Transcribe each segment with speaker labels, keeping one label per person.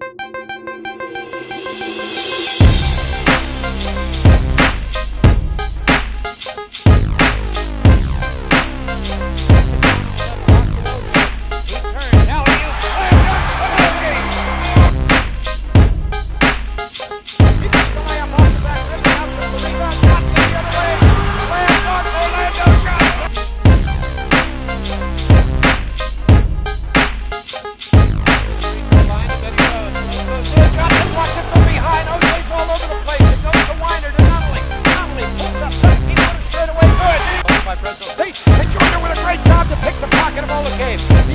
Speaker 1: you Great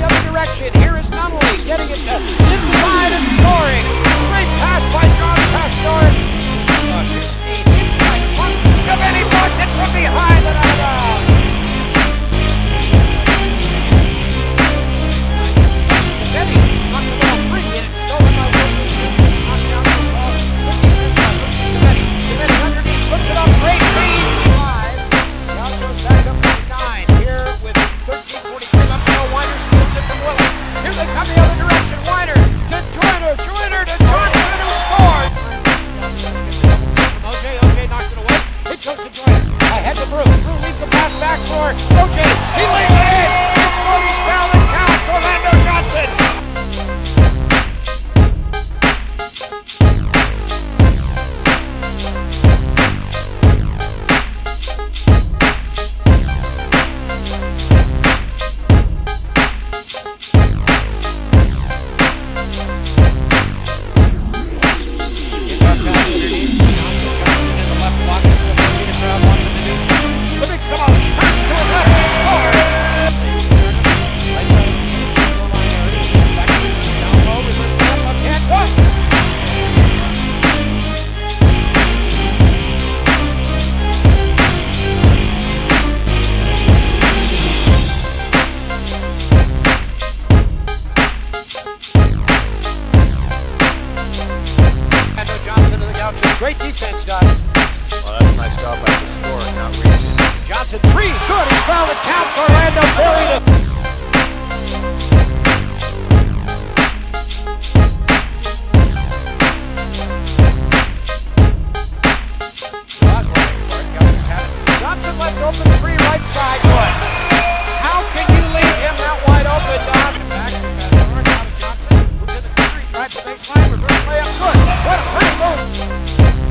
Speaker 1: defense, guys.
Speaker 2: Well, that's nice job by the score, not reaching.
Speaker 1: Johnson, three, good. He's fouled it counts. Orlando buried it. Johnson left open three right side. Good. How can you leave him that wide open, Don? Back to Johnson. Moves in the corner. He drives the baseline. Reverse layup. Good. What a Oh!